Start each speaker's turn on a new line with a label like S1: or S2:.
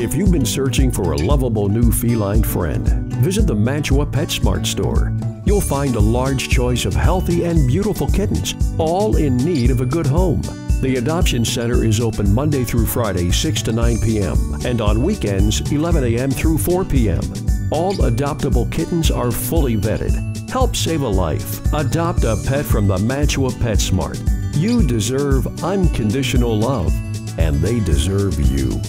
S1: If you've been searching for a lovable new feline friend, visit the Mantua PetSmart store. You'll find a large choice of healthy and beautiful kittens, all in need of a good home. The Adoption Center is open Monday through Friday, 6 to 9 p.m., and on weekends, 11 a.m. through 4 p.m. All adoptable kittens are fully vetted. Help save a life. Adopt a pet from the Mantua PetSmart. You deserve unconditional love, and they deserve you.